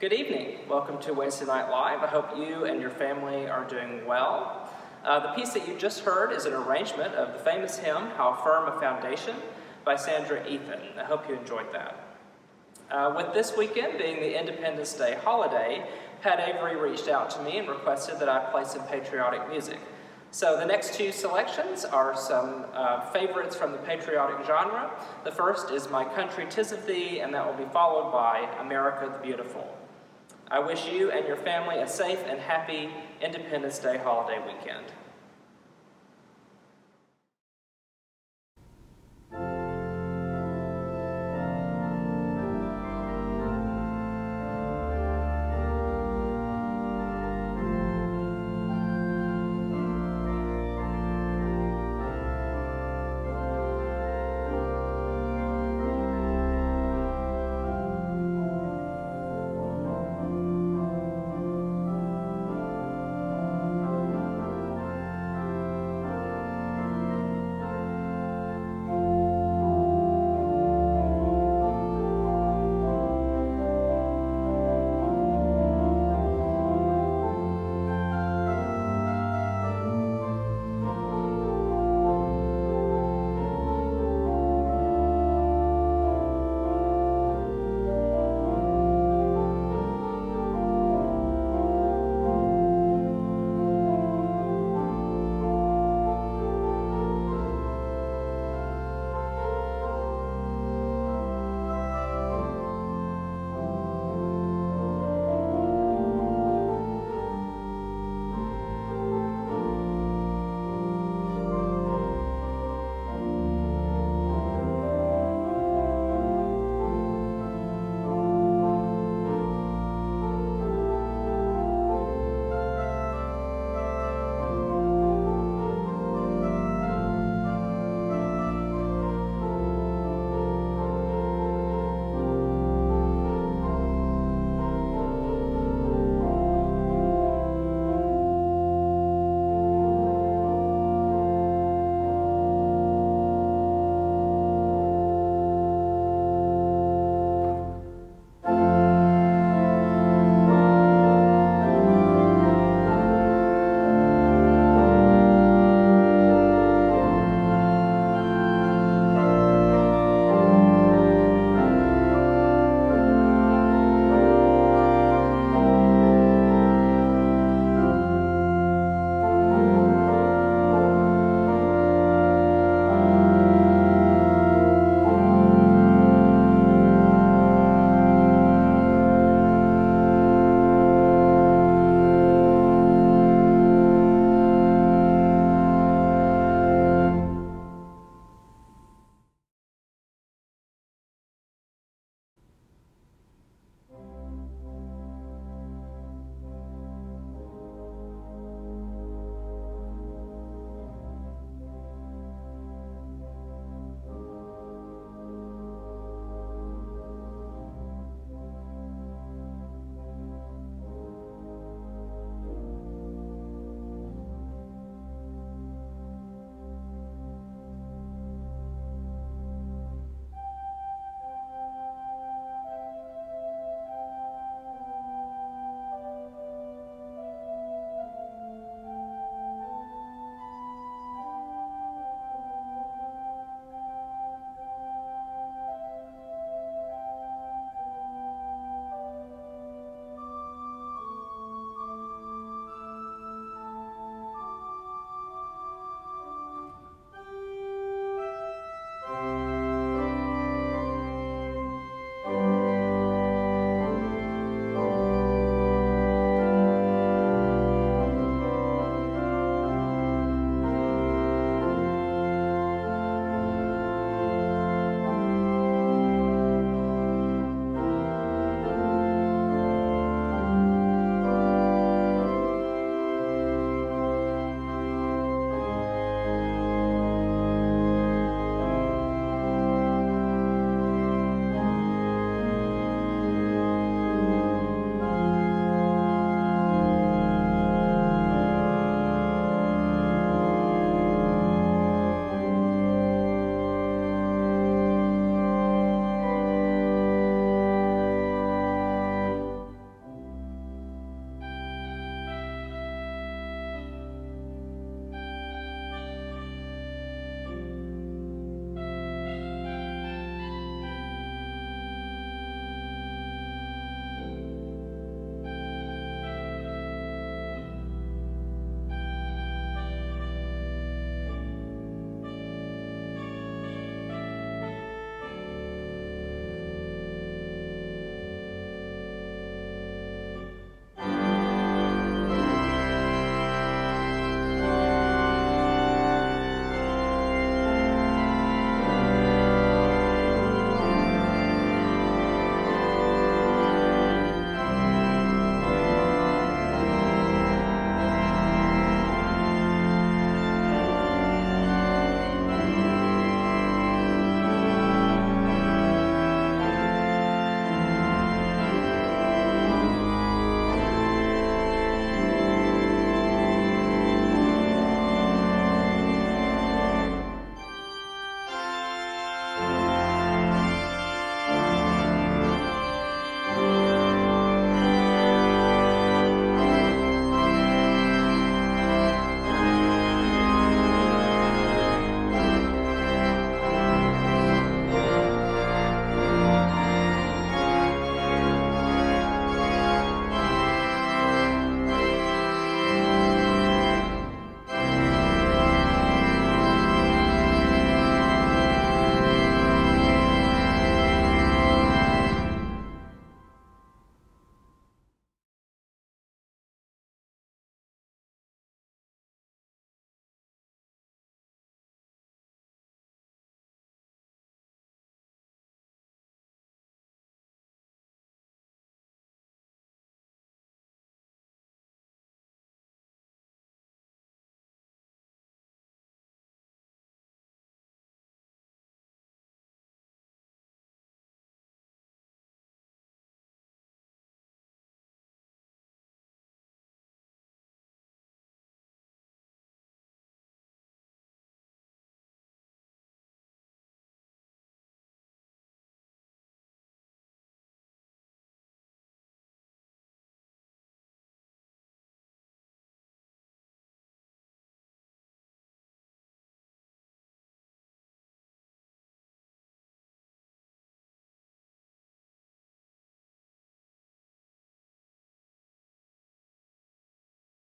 Good evening. Welcome to Wednesday Night Live. I hope you and your family are doing well. Uh, the piece that you just heard is an arrangement of the famous hymn, How Firm a Foundation, by Sandra Eithun. I hope you enjoyed that. Uh, with this weekend being the Independence Day holiday, Pat Avery reached out to me and requested that I play some patriotic music. So the next two selections are some uh, favorites from the patriotic genre. The first is My Country Tis of Thee, and that will be followed by America the Beautiful. I wish you and your family a safe and happy Independence Day holiday weekend.